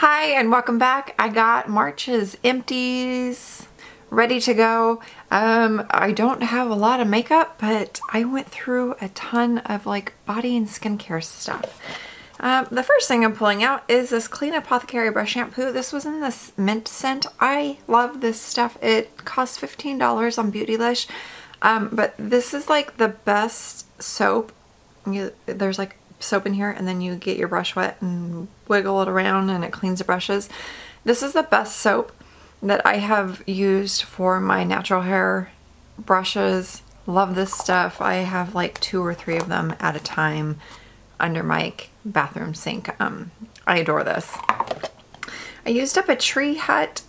Hi and welcome back. I got March's empties ready to go. Um, I don't have a lot of makeup, but I went through a ton of like body and skincare stuff. Um, the first thing I'm pulling out is this Clean Apothecary Brush Shampoo. This was in this mint scent. I love this stuff. It costs $15 on Beautylish. Um, but this is like the best soap. There's like soap in here and then you get your brush wet and wiggle it around and it cleans the brushes. This is the best soap that I have used for my natural hair brushes. Love this stuff. I have like two or three of them at a time under my bathroom sink. Um, I adore this. I used up a Tree Hut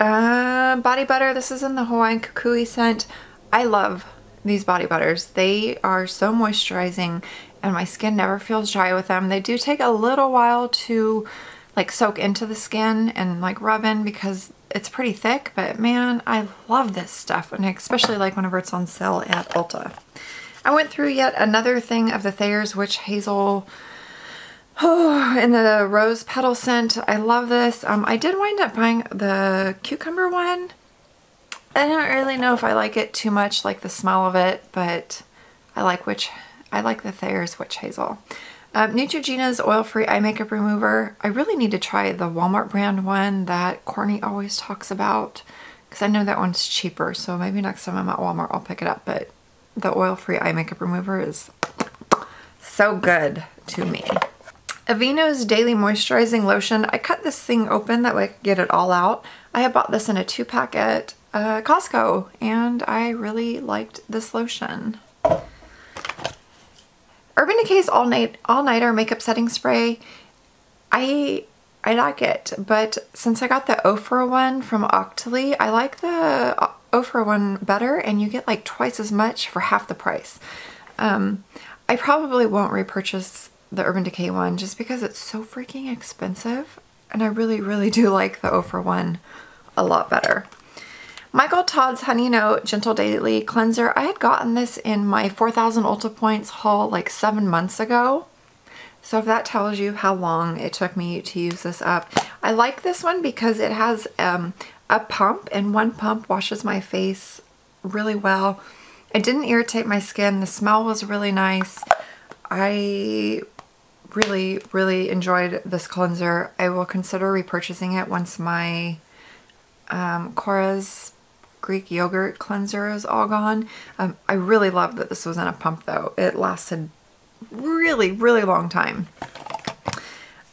uh, body butter. This is in the Hawaiian Kukui scent. I love these body butters. They are so moisturizing and my skin never feels dry with them. They do take a little while to like soak into the skin and like rub in because it's pretty thick, but man, I love this stuff. And I especially like whenever it's on sale at Ulta. I went through yet another thing of the Thayer's Witch Hazel oh, in the rose petal scent. I love this. Um, I did wind up buying the cucumber one. I don't really know if I like it too much, like the smell of it, but I like witch I like the Thayer's Witch Hazel. Um, Neutrogena's oil-free eye makeup remover. I really need to try the Walmart brand one that Courtney always talks about because I know that one's cheaper. So maybe next time I'm at Walmart, I'll pick it up. But the oil-free eye makeup remover is so good to me. Aveeno's Daily Moisturizing Lotion. I cut this thing open that way I could get it all out. I had bought this in a two-pack at uh, Costco and I really liked this lotion. Urban Decay's All Night All Nighter Makeup Setting Spray. I I like it, but since I got the Ofra one from Octoly, I like the Ofra one better and you get like twice as much for half the price. Um, I probably won't repurchase the Urban Decay one just because it's so freaking expensive and I really, really do like the Ofra one a lot better. Michael Todd's Honey Note Gentle Daily Cleanser. I had gotten this in my 4,000 Ulta Points haul like seven months ago. So if that tells you how long it took me to use this up. I like this one because it has um, a pump and one pump washes my face really well. It didn't irritate my skin. The smell was really nice. I really, really enjoyed this cleanser. I will consider repurchasing it once my um, Korres Greek yogurt cleanser is all gone. Um, I really love that this was in a pump though. It lasted really, really long time.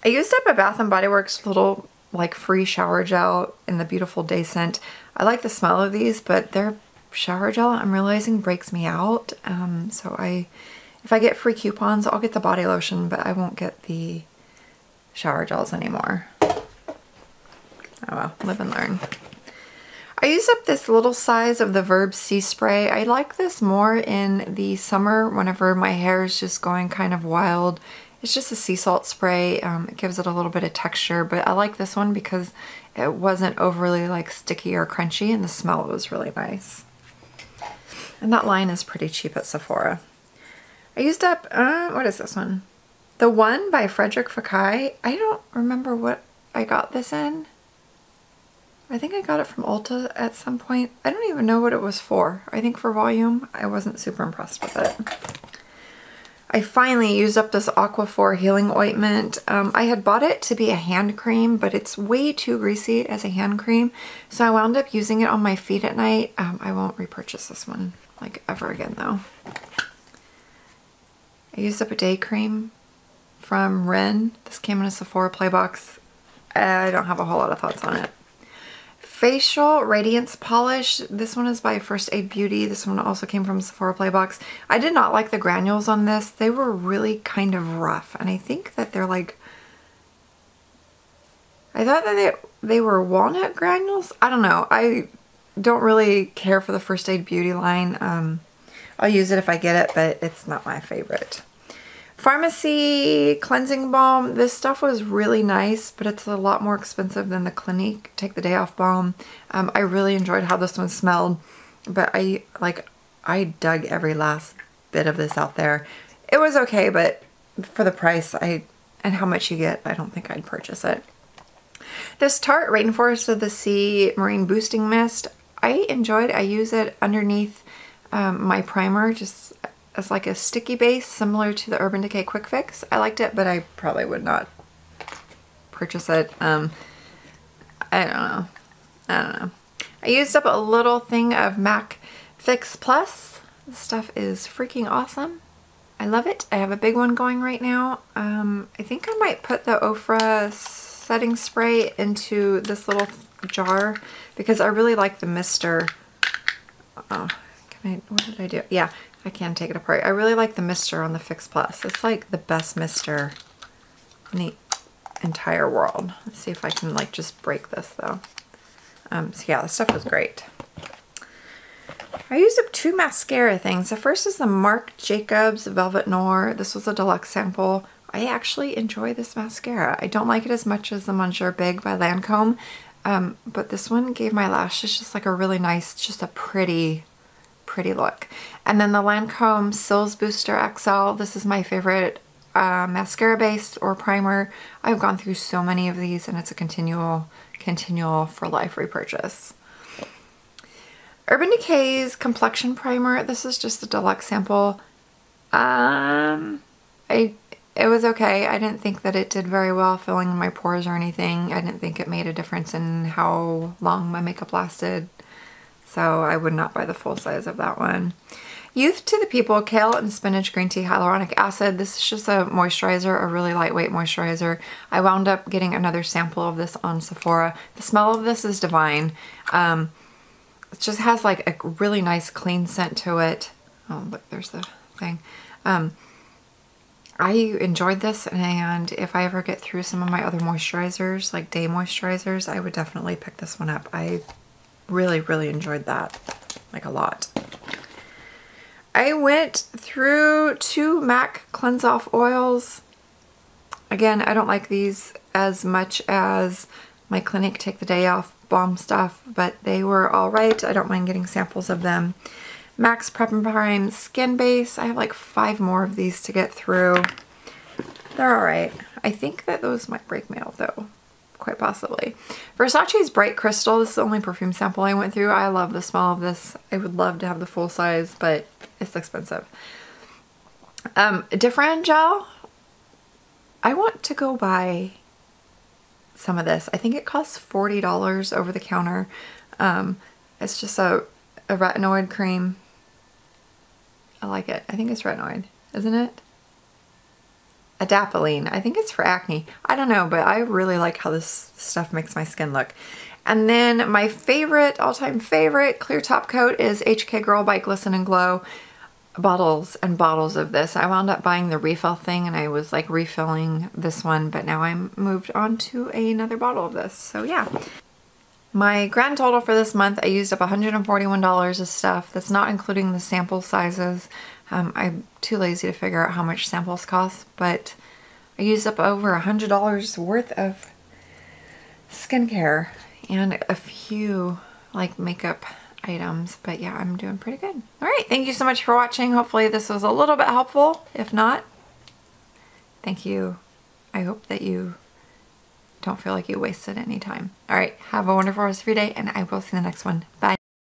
I used up a Bath & Body Works little like free shower gel in the Beautiful Day scent. I like the smell of these, but their shower gel I'm realizing breaks me out. Um, so I, if I get free coupons, I'll get the body lotion, but I won't get the shower gels anymore. Oh well, live and learn. I use up this little size of the Verb Sea Spray. I like this more in the summer whenever my hair is just going kind of wild. It's just a sea salt spray. Um, it gives it a little bit of texture, but I like this one because it wasn't overly like sticky or crunchy and the smell was really nice. And that line is pretty cheap at Sephora. I used up, uh, what is this one? The one by Frederick Fekkai. I don't remember what I got this in. I think I got it from Ulta at some point. I don't even know what it was for. I think for volume, I wasn't super impressed with it. I finally used up this Aquaphor Healing Ointment. Um, I had bought it to be a hand cream, but it's way too greasy as a hand cream. So I wound up using it on my feet at night. Um, I won't repurchase this one like ever again though. I used up a day cream from Ren. This came in a Sephora Play box. I don't have a whole lot of thoughts on it. Facial Radiance Polish. This one is by First Aid Beauty. This one also came from Sephora Playbox. I did not like the granules on this. They were really kind of rough. And I think that they're like... I thought that they, they were walnut granules. I don't know. I don't really care for the First Aid Beauty line. Um, I'll use it if I get it, but it's not my favorite. Farmacy cleansing balm. This stuff was really nice, but it's a lot more expensive than the Clinique Take the Day Off balm. Um, I really enjoyed how this one smelled, but I like I dug every last bit of this out there. It was okay, but for the price I and how much you get, I don't think I'd purchase it. This Tarte Rainforest of the Sea Marine Boosting Mist, I enjoyed. I use it underneath um, my primer just as like a sticky base similar to the Urban Decay Quick Fix. I liked it, but I probably would not purchase it. Um, I don't know. I don't know. I used up a little thing of MAC Fix Plus. This stuff is freaking awesome. I love it. I have a big one going right now. Um, I think I might put the Ofra setting spray into this little jar because I really like the mister. Oh, can I, what did I do? Yeah, I can take it apart. I really like the mister on the Fix Plus. It's like the best mister in the entire world. Let's see if I can like just break this though. Um, so yeah, the stuff was great. I used up two mascara things. The first is the Marc Jacobs Velvet Noir. This was a deluxe sample. I actually enjoy this mascara. I don't like it as much as the Monsieur Big by Lancome, um, but this one gave my lashes just like a really nice, just a pretty, pretty look. And then the Lancome Cils Booster XL. This is my favorite uh, mascara base or primer. I've gone through so many of these and it's a continual, continual for life repurchase. Urban Decay's Complexion Primer. This is just a deluxe sample. Um, I it was okay. I didn't think that it did very well filling my pores or anything. I didn't think it made a difference in how long my makeup lasted. So I would not buy the full size of that one. Youth to the People Kale and Spinach Green Tea Hyaluronic Acid. This is just a moisturizer, a really lightweight moisturizer. I wound up getting another sample of this on Sephora. The smell of this is divine. Um, it just has like a really nice clean scent to it. Oh, look, there's the thing. Um, I enjoyed this and if I ever get through some of my other moisturizers, like day moisturizers, I would definitely pick this one up. I really, really enjoyed that, like a lot. I went through two MAC Cleanse Off oils. Again, I don't like these as much as my Clinique Take the Day Off balm stuff, but they were all right. I don't mind getting samples of them. MAC's Prep and Prime Skin Base. I have like five more of these to get through. They're all right. I think that those might break mail though, quite possibly. Versace's Bright Crystal. This is the only perfume sample I went through. I love the smell of this. I would love to have the full size, but it's expensive. Um, Differin Gel. I want to go buy some of this. I think it costs $40 over the counter. Um, it's just a, a retinoid cream. I like it. I think it's retinoid, isn't it? Adapalene. I think it's for acne. I don't know, but I really like how this stuff makes my skin look. And then my favorite, all-time favorite clear top coat is HK Girl by Glisten and Glow bottles and bottles of this. I wound up buying the refill thing and I was like refilling this one, but now I'm moved on to another bottle of this. So yeah. My grand total for this month, I used up $141 of stuff. That's not including the sample sizes. Um, I'm too lazy to figure out how much samples cost, but I used up over a $100 worth of skincare and a few like makeup items. But yeah, I'm doing pretty good. All right, thank you so much for watching. Hopefully this was a little bit helpful. If not, thank you. I hope that you don't feel like you wasted any time. All right, have a wonderful rest of your day and I will see you in the next one. Bye.